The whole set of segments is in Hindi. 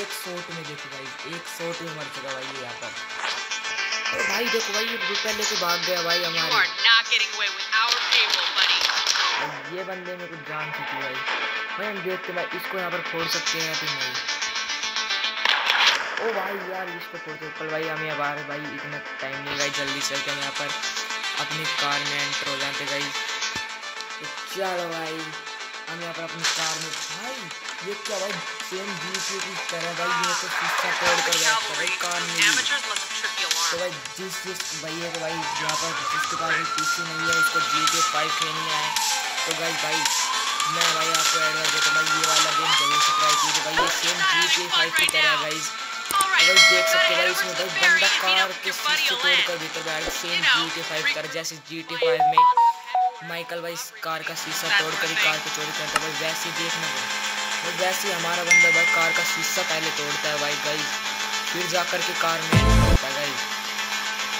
एक शॉट में देखो भाई एक शॉट में मर चुका भाई यहाँ पर। तो भाई देखो भाई ये रुपया लेके भाग गया भाई हमारे। ये बंदे में कुछ जान चुकी भाई। भाई हम देखते भाई इसको यहाँ पर फोड़ सकते हैं या फिर नहीं? ओ भाई यार इसको फोड़ सकते कल भाई हमें आ रहे भाई इतना टाइम नहीं भाई जल्दी चलते हम यहाँ पर अपनी कार में एंटर हो जाते भाई। तो चलो भाई। हम यहाँ पर अपनी कार में भाई ये क्या भाई सेम जी की तरह भाई ये तो शीशा तोड़ कर गया भाई कार में तो भाई जिस जिस भैया को भाई यहाँ पर जिसके पास भी पीसी नहीं है इसको जी के फाइव खेलने आए तो भाई भाई मैं भाई आपको एडवाइस देता हूँ भाई ये वाला गेम ज़रूर से ट्राई कीजिए भाई ये सेम जी के फाइव की तरह है गाइस All right, भाई देख सकते हैं over इसमें भाई बंदा कार के buddy तोड़ कर देता है भाई सेम जी के फाइव कर जैसे जी टी फाइव में। माइकल भाई कार का शीशा तोड़ कर ही कार को चोरी करता है। भाई, वैसे ही देखने को भाई, वैसे ही हमारा बंदा भाई कार का शीशा पहले तोड़ता है भाई गाइस फिर जा कर के कार में होता है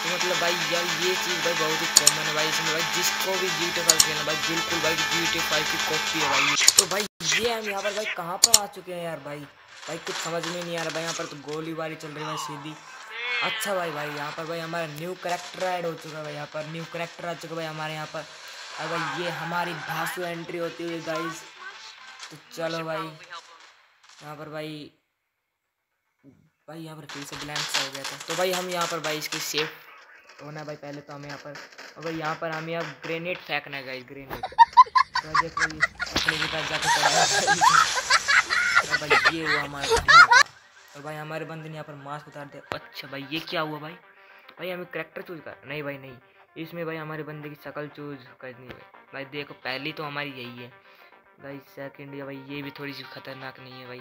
तो मतलब भाई, यार, ये चीज़ भाई बहुत ही कॉमन है भाई, इसमें भाई जिसको भी जी टी फाइव खेलना भाई, बिल्कुल भाई जी टी फाइव की कॉपी है भाई। तो भाई, ये हम यहाँ पर भाई कहाँ पर आ चुके हैं यार भाई? भाई, कुछ समझ में नहीं आ रहा भाई, यहाँ पर तो गोलीबारी चल रही है भाई सीधी। अच्छा भाई भाई, यहाँ पर भाई हमारा न्यू करेक्टर ऐड हो चुका है भाई, यहाँ पर न्यू करेक्टर आ चुका है भाई हमारे यहाँ पर। और भाई ये हमारी धासु एंट्री होती हुई गाइस तो चलो भाई. यहाँ पर भाई भाई यहाँ पर फिर से ब्लैंक सा हो गया था। तो भाई हम यहाँ पर भाई इसकी सेफ़ होना है भाई पहले तो हमें यहाँ पर और भाई यहाँ पर हमें अब ग्रेनेड फेंकना है गाइस ग्रेनेड तो देख भाई अपने के पास जाकर तो भाई ये हुआ हमारा और भाई हमारे बंदे ने यहाँ पर मास्क उतार दिया अच्छा भाई ये क्या हुआ भाई? भाई हमें करेक्टर चूज़ कर नहीं भाई नहीं। इसमें भाई हमारे बंदे की शक्ल चूज़ करनी है। भाई देखो, पहली तो हमारी यही है। भाई सेकंड या भाई, ये भी थोड़ी सी खतरनाक नहीं है भाई।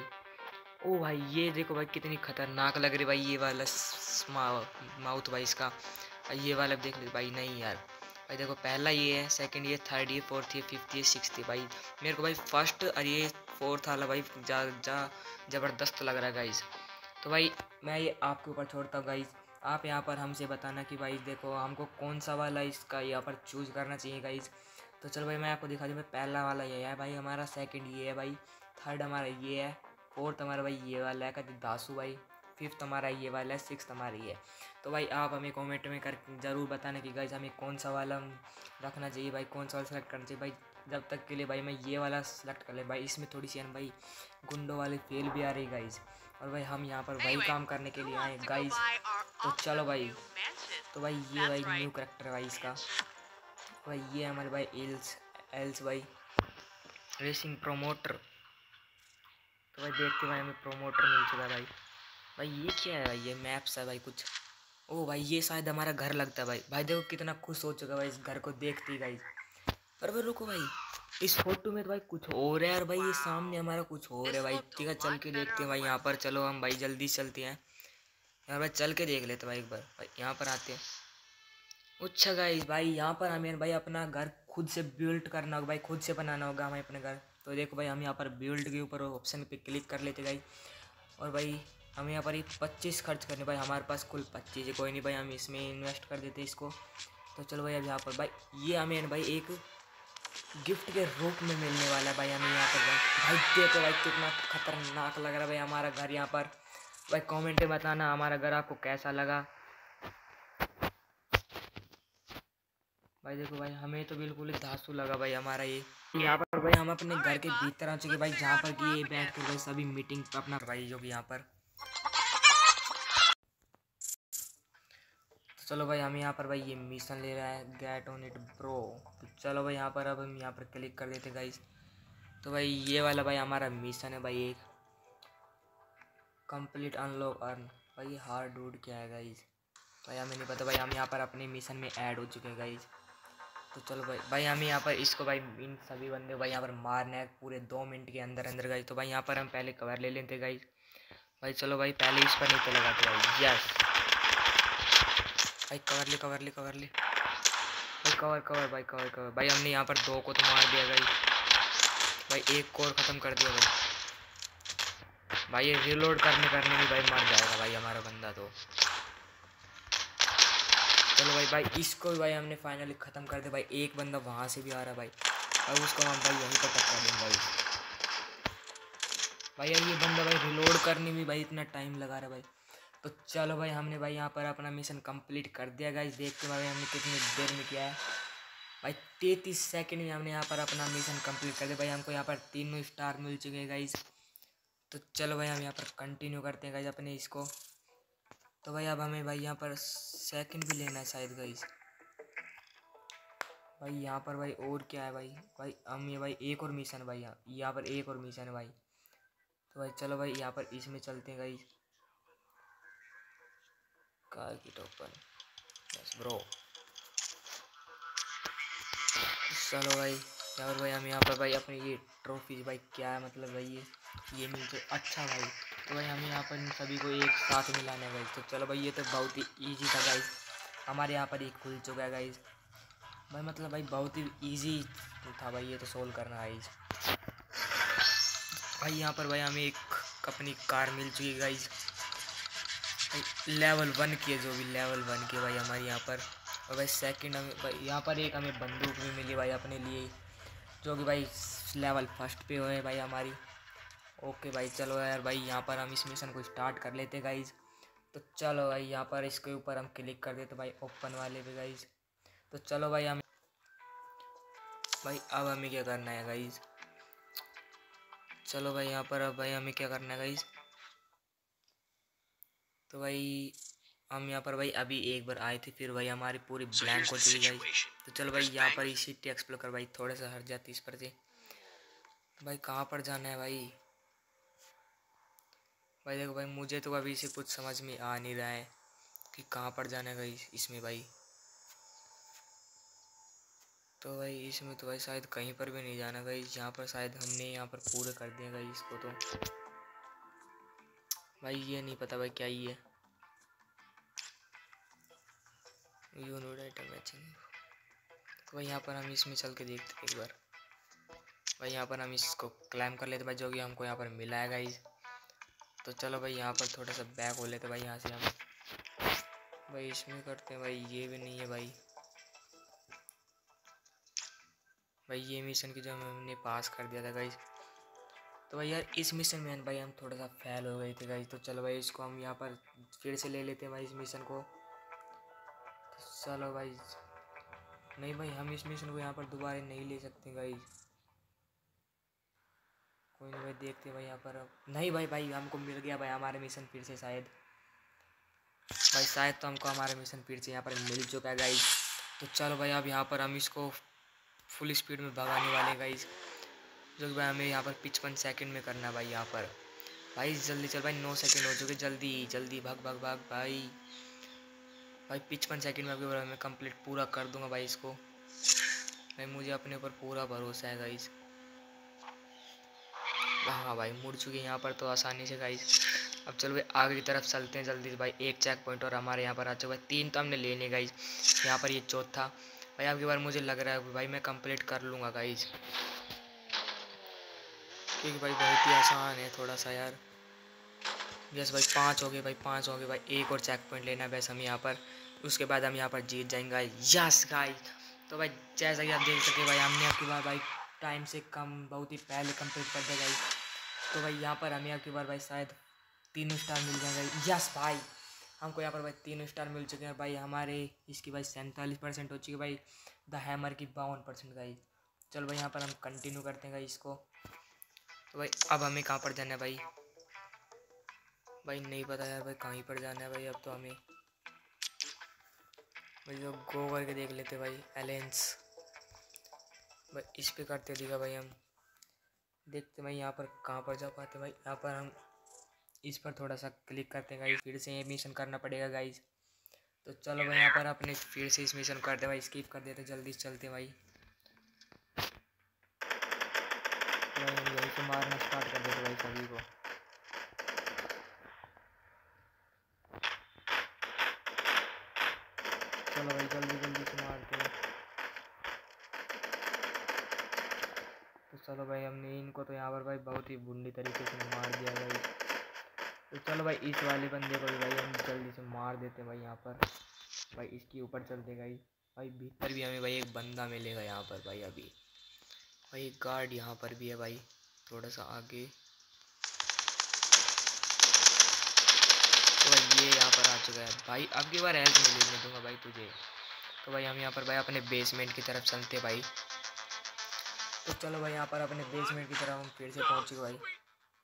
ओ भाई, ये देखो भाई कितनी खतरनाक लग रही भाई, ये वाला माउथ भाई इसका ये वाला देख लो भाई, नहीं यार। भाई देखो, पहला ये है सेकंड ये थर्ड ये फोर्थ ये फिफ्थ ये सिक्स ये। भाई मेरे को भाई फ़र्स्ट और ये फोर्थ वाला भाई जा जा ज़बरदस्त लग रहा है गाइस तो भाई मैं ये आपके ऊपर छोड़ता हूँ गाइस आप यहाँ पर हमसे बताना कि भाई देखो हमको कौन सा वाला इसका यहाँ पर चूज़ करना चाहिए गाइज़ तो चलो भाई मैं आपको दिखा दूँ भाई पहला वाला ये है भाई हमारा सेकंड ये है भाई थर्ड हमारा ये है फोर्थ हमारा भाई ये वाला है कभी दासू भाई फिफ्थ हमारा ये वाला है सिक्स हमारा ये है। तो भाई आप हमें कमेंट में कर ज़रूर बताना कि गाइज़ हमें कौन सा वाला रखना चाहिए भाई कौन सा वाला सेलेक्ट करना चाहिए भाई जब तक के लिए भाई मैं ये वाला सेलेक्ट कर ले। भाई इसमें थोड़ी सी भाई गुंडों वाली फेल भी आ रही गाइज़ और भाई हम यहाँ पर वही काम करने के लिए आए गाइज़ तो चलो भाई। तो भाई ये भाई न्यू करेक्टर है भाई इसका। भाई ये हमारे भाई एल्स एल्स भाई। रेसिंग प्रोमोटर तो भाई देखते भाई हमें प्रोमोटर मिल चुका है भाई। भाई ये क्या है भाई? ये मैप्स है भाई कुछ। ओ भाई ये शायद हमारा घर लगता है भाई। भाई देखो कितना खुश हो चुका है भाई इस घर को देखते ही भाई पर भाई रुको भाई। इस फ़ोटो में तो भाई कुछ और है यार भाई। ये सामने हमारा कुछ और है भाई। ठीक है चल के देखते हैं भाई यहाँ पर। चलो हम भाई जल्दी चलते हैं। यार भाई चल के देख लेते भाई एक बार। भाई यहाँ पर आते हैं। अच्छा गाइस भाई यहाँ पर हमें भाई अपना घर खुद से बिल्ड करना होगा, भाई खुद से बनाना होगा हमें अपने घर। तो देखो भाई, हम यहाँ पर बिल्ड के ऊपर ऑप्शन पे क्लिक कर लेते भाई और भाई, हमें यहाँ पर ही पच्चीस खर्च करने भाई हमारे पास कुल पच्चीस है कोई नहीं, भाई हम इसमें इन्वेस्ट कर देते इसको। तो चलो भाई अब यहाँ पर, भाई ये हमें भाई एक गिफ्ट के रूप में मिलने वाला है भाई हमें यहाँ पर, भाई। भाई देखो भाई कितना खतरनाक लग रहा है भाई हमारा घर यहाँ पर। भाई कमेंट में बताना हमारा घर आपको कैसा लगा। भाई देखो भाई, हमें तो बिल्कुल ही धांसू लगा भाई हमारा ये। यहाँ पर भाई हम अपने घर के भीतर आ चुके भाई, जहाँ पर कि ये बैठ कर भाई सभी मीटिंग अपना भाई जो कि यहाँ पर। तो चलो भाई, हम यहाँ पर भाई ये मिशन ले रहा है गेट ऑन इट ब्रो तो चलो भाई, यहाँ पर अब हम यहाँ पर क्लिक कर देते गाइस तो भाई ये वाला भाई हमारा मिशन है भाई एक। कंप्लीट अनलॉक अर्न भाई हार्ड डूड क्या है गाइस भाई हमें नहीं पता, भाई हम यहाँ पर अपने मिशन में ऐड हो चुके हैं गाइस तो चलो भाई भाई हमें यहाँ पर इसको भाई इन सभी बंदे भाई यहाँ पर मारना है पूरे दो मिनट के अंदर अंदर गाइस तो भाई यहाँ पर हम पहले कवर ले लेते गाइस भाई चलो भाई पहले इस पर नहीं तो भाई यस भाई कवर ले कवर ले कवर ले। भाई कवर कवर भाई कवर कवर भाई हमने यहाँ पर दो को तो मार दिया भाई भाई एक को और ख़त्म कर दिया भाई। भाई, ये रिलोड करने करने में भाई मर जाएगा भाई हमारा बंदा तो। चलो भाई भाई, इसको भाई हमने फाइनली ख़त्म कर दिया। भाई, एक बंदा वहाँ से भी आ रहा भाई। अब उसको हम भाई यहीं पर टक्कर देंगे भाई। भाई ये बंदा भाई रिलोड करने में भाई इतना टाइम लगा रहा भाई। तो चलो भाई, हमने भाई यहाँ पर अपना मिशन कंप्लीट कर दिया गाइस देखते भाई हमने कितनी देर में किया है। भाई, तैतीस सेकंड में हमने यहाँ पर अपना मिशन कंप्लीट कर दिया। भाई, हमको यहाँ पर तीनों स्टार मिल चुके हैं गाइस तो चलो भाई, हम यहाँ पर कंटिन्यू करते हैं गाइस अपने इसको। तो भाई, अब हमें भाई यहाँ पर सेकंड भी लेना है शायद गाइस भाई, यहाँ पर भाई और क्या है भाई? भाई, हम ये भाई एक और मिशन भाई, यहाँ यहाँ पर एक और मिशन है भाई। तो भाई, चलो भाई, यहाँ पर इसमें चलते हैं गाइस कार की टोपन यस ब्रो चलो भाई, यहाँ पर भाई, हम यहाँ पर भाई अपनी ये ट्रॉफी भाई, क्या है मतलब भाई ये? ये मिलते अच्छा भाई तो भाई हमें यहाँ पर इन सभी को एक साथ मिलाना गाइस तो चलो भाई, ये तो बहुत ही ईजी था गाइज़ हमारे यहाँ पर एक खुल चुका है गाइज़ भाई मतलब भाई, बहुत ही ईजी था भाई, ये तो सोल्व करना गाइस भाई, यहाँ पर भाई, हमें एक अपनी कार मिल चुकी है गाइज़ लेवल वन की है, जो भी लेवल वन की भाई, हमारे यहाँ पर। और भाई सेकंड हमें, भाई, यहाँ पर एक हमें बंदूक भी मिली भाई, अपने लिए। जो कि भाई लेवल फ़र्स्ट पे है भाई, हमारी। ओके भाई चलो यार भाई यहाँ पर हम इस मिशन को स्टार्ट कर लेते गाइज़ तो चलो भाई यहाँ पर इसके ऊपर हम क्लिक कर देते भाई ओपन वाले पे गाइज़ तो चलो भाई हम भाई अब हमें क्या करना है गाइज़ चलो भाई यहाँ पर अब भाई हमें क्या करना है गाइज़ तो भाई हम यहाँ पर भाई अभी एक बार आए थे फिर भाई हमारी पूरी ब्लैंक हो चुकी गाइज़ तो चलो भाई यहाँ पर सिटी एक्सप्लोर कर भाई थोड़ा सा हट जाती इस पर से। भाई कहाँ पर जाना है भाई? भाई देखो भाई, मुझे तो अभी से कुछ समझ में आ नहीं रहा है कि कहाँ पर जाना है इसमें भाई। तो भाई इसमें तो भाई शायद कहीं पर भी नहीं जाना भाई यहाँ पर शायद हमने यहाँ पर पूरे कर दिया भाई इसको तो। भाई ये नहीं पता भाई क्या ही है। यू नो मैचिंग तो भाई यहाँ पर हम इसमें चल के देखते एक बार। भाई यहाँ पर हम इसको क्लाइम कर लेते भाई, जो कि हमको यहाँ पर मिला है गाइज़ तो चलो भाई यहाँ पर थोड़ा सा बैक हो लेते भाई, यहाँ से हम। भाई इसमें करते हैं भाई, ये भी नहीं है भाई। भाई ये मिशन की जो हमने पास कर दिया था गाइज़ तो भाई यार इस मिशन में भाई हम थोड़ा सा फेल हो गए थे गाइज़ तो चलो भाई इसको हम यहाँ पर फिर से ले लेते हैं भाई इस मिशन को। तो चलो भाई, नहीं भाई हम इस मिशन को यहाँ पर दोबारा नहीं ले सकते गाइज़ कोई नहीं भाई, देखते भाई यहाँ पर। अब नहीं भाई भाई हमको मिल गया भाई हमारे मिशन फिर से शायद। भाई शायद तो हमको हमारा मिशन फिर से यहाँ पर मिल चुका है गाइज़ तो चलो भाई, अब यहाँ पर हम इसको फुल स्पीड में भगाने वाले गाइज़ जो कि भाई हमें यहाँ पर पिचपन सेकंड में करना है भाई यहाँ पर। भाई जल्दी चल भाई, नौ सेकंड हो चुके, जल्दी जल्दी भाग भाग भाग, भाई। भाई पिचपन सेकंड में अभी मैं कंप्लीट पूरा कर दूँगा भाई इसको। भाई मुझे अपने ऊपर पूरा भरोसा है गाइज़ हाँ भाई, मुड़ चुके हैं यहाँ पर तो आसानी से गाइज़ अब चलो भाई, आगे की तरफ़ चलते हैं जल्दी से भाई। एक चेक पॉइंट और हमारे यहाँ पर आ चुका भाई तीन तो हमने लेने गाइज़ यहाँ पर ये चौथा। भाई, आपकी बार मुझे लग रहा है भाई मैं कंप्लीट कर लूँगा गाइज़ क्योंकि भाई बहुत ही आसान है थोड़ा सा यार। बस भाई, पाँच हो गए भाई, पाँच हो गए भाई। एक और चेक पॉइंट लेना है बस हम यहाँ पर। उसके बाद हम यहाँ पर जीत जाएँगे यस गाइज़ तो भाई, जैसा कि आप देख सके भाई, हमने आपकी बार भाई टाइम से कम, बहुत ही पहले कंप्लीट कर दिया गाइस तो भाई यहाँ पर हमें आपकी बार भाई शायद तीनों स्टार मिल जाएँगे यस भाई, हमको यहाँ पर भाई तीनों स्टार मिल चुके हैं भाई. हमारे इसकी भाई सैंतालीस परसेंट हो चुकी है भाई. द हैमर की बावन परसेंट गाइस चलो भाई यहाँ पर हम कंटिन्यू करते हैं इसको. तो भाई अब हमें कहाँ पर जाना है भाई? भाई नहीं पता यार भाई कहीं पर जाना है भाई अब तो हमें. भाई जो गो करके देख लेते भाई एलेंस भाई, इस पे करते दिखा भाई हम। देखते भाई यहाँ पर कहाँ पर जा पाते भाई। यहाँ पर हम इस पर थोड़ा सा क्लिक करते हैं गाइस फिर से ये मिशन करना पड़ेगा गाइज़ तो चलो भाई यहाँ पर अपने फिर से इस मिशन करते भाई। स्किप कर देते जल्दी चलते भाई। तो मारना स्टार्ट कर देते भाई सभी को। चलो भाई, जल्दी जल्दी चलो भाई, हमने इनको तो यहाँ पर भाई बहुत ही बुंडी तरीके से मार दिया भाई। तो चलो भाई, इस वाले बंदे को भी भाई हम जल्दी से मार देते हैं भाई यहाँ पर। भाई, इसके ऊपर चल चलते गई भाई, भीतर भी हमें भाई एक बंदा मिलेगा यहाँ पर भाई अभी। भाई एक गार्ड यहाँ पर भी है भाई, थोड़ा सा आगे। तो भाई, ये यहाँ पर आ चुका है। भाई, अब की बार हेल्प मिलेगी दूँगा भाई तुझे। तो भाई, हम यहाँ पर भाई अपने बेसमेंट की तरफ़ चलते भाई। तो चलो भाई यहाँ पर अपने बेसमेंट की तरफ़ हम फिर से पहुँच गए भाई।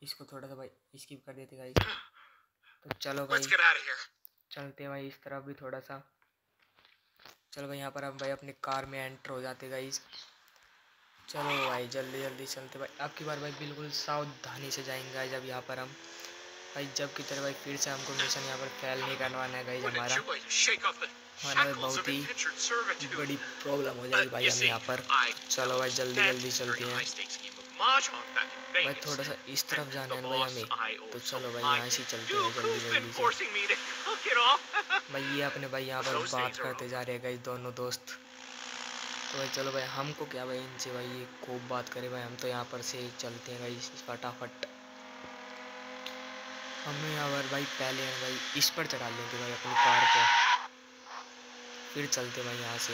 इसको थोड़ा सा भाई स्किप कर देते भाई तो चलो भाई. चलते हैं भाई इस तरफ़ भी थोड़ा सा। चलो भाई यहाँ पर हम भाई अपनी कार में एंटर हो जाते गाइस चलो भाई जल्दी जल्दी चलते भाई। अब की बार भाई बिल्कुल सावधानी से जाएँगे अब यहाँ पर हम। भाई जब की तरह भाई फिर से हमको मिशन यहाँ पर फेल नहीं करवाना है a हमारा। Shackles बहुत ही बड़ी प्रॉब्लम हो जाएगी Uh, भाई हम यहाँ पर। चलो भाई जल्दी जल्दी चलते हैं। भाई थोड़ा सा इस तरफ़ जाना है भाई हमें। तो चलो भाई यहाँ से चलते हैं जल्दी जल्दी से? भाई ये अपने भाई यहाँ पर बात करते जा रहे हैं दोनों दोस्त। तो भाई चलो भाई हमको क्या भाई इनसे भाई ये खूब बात करे भाई हम तो यहाँ पर से चलते हैं भाई फटाफट। हमें यहाँ पर भाई पहले भाई इस पर चढ़ा लेंगे भाई अपनी कार को। फिर चलते भाई यहाँ से।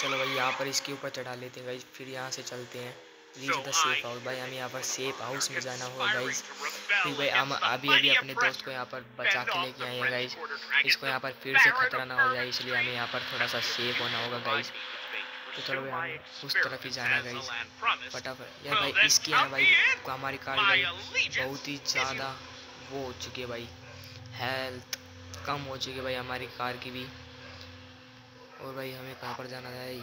चलो भाई यहाँ पर इसके ऊपर चढ़ा लेते हैं भाई फिर यहाँ से चलते हैं। रीच द सेफ़ हाउस भाई हमें यहाँ पर सेफ़ हाउस में जाना होगा गाइज़ फिर भाई हम अभी अभी अपने दोस्त को यहाँ पर बचा के लेके आए हैं गाइस इसको यहाँ पर फिर से खतरा ना हो जाए इसलिए हमें यहाँ पर थोड़ा सा सेफ़ होना होगा गाइज़ तो चलो भाई उस तरफ़ ही जाना गाइस फटाफट। यार भाई इसकी है भाई हमारी कार भाई बहुत ही ज़्यादा वो हो चुकी है भाई। हेल्थ कम हो चुकी है भाई हमारी कार की भी। और भाई हमें कहाँ पर जाना है भाई?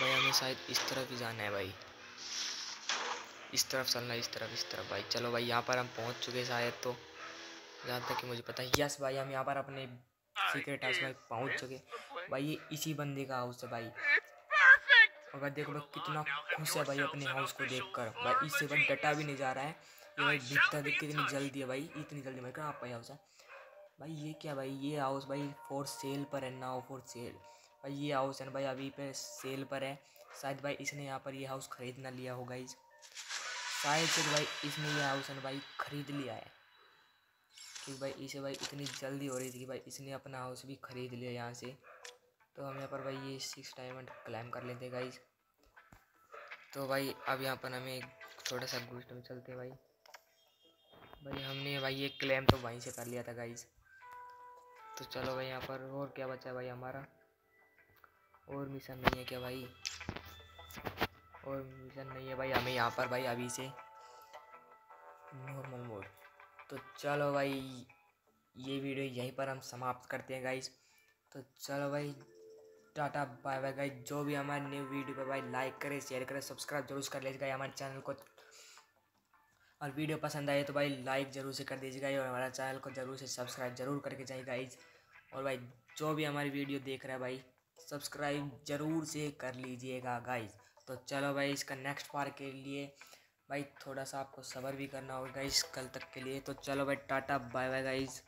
भाई हमें शायद इस तरफ़ ही जाना है भाई। इस तरफ़ चलना इस तरफ़ इस तरफ़ भाई। चलो भाई, यहाँ पर हम पहुँच चुके शायद तो। जहाँ तक कि मुझे पता है। यस भाई, हम यहाँ पर अपने सीक्रेट हाउस में पहुँच चुके भाई, ये इसी बंदे का हाउस है भाई। भाई देखो भाई, कितना खुश है भाई अपने हाउस को देखकर। भाई, इससे भाई डटा भी नहीं जा रहा है। ये भाई दिखता देख कितनी जल्दी है भाई। इतनी जल्दी भाई, कहाँ पाया हाउस है? भाई ये क्या भाई? ये हाउस भाई फॉर सेल पर है नाउ फॉर सेल भाई ये हाउस है ना भाई, अभी पे सेल पर है। शायद भाई इसने यहाँ पर ये हाउस खरीद ना लिया होगा इस शायद से भाई इसने ये हाउस है ना भाई खरीद लिया है। क्योंकि भाई इसे भाई इतनी जल्दी हो रही थी कि भाई इसने अपना हाउस भी खरीद लिया यहाँ से। तो हम यहाँ पर भाई ये सिक्स डायमंड क्लाइम कर लेते गाइज़ तो भाई अब यहाँ पर हमें थोड़ा सा गुस्ट में चलते भाई। भाई हमने भाई ये क्लेम तो वहीं से कर लिया था गाइज़ तो चलो भाई यहाँ पर और क्या बचा है भाई हमारा? और मिशन नहीं है क्या भाई? और मिशन नहीं है भाई हमें यहाँ पर भाई अभी से। नॉर्मल मोड तो चलो भाई, ये वीडियो यहीं पर हम समाप्त करते हैं गाइज़ तो चलो भाई, टाटा बाय बाय गाइज़ जो भी हमारे न्यू वीडियो पर भाई लाइक करें शेयर करें सब्सक्राइब ज़रूर कर लीजिएगा। हमारे चैनल को और वीडियो पसंद आए तो भाई लाइक ज़रूर से कर दीजिएगा और हमारा चैनल को ज़रूर से सब्सक्राइब ज़रूर करके जाइए गाइज़ और भाई जो भी हमारी वीडियो देख रहा है भाई, सब्सक्राइब ज़रूर से कर लीजिएगा गाइज़ तो चलो भाई इसका नेक्स्ट पार्ट के लिए भाई थोड़ा सा आपको सबर भी करना होगा गाइज़ कल तक के लिए। तो चलो भाई टाटा बाय बाय गाइज़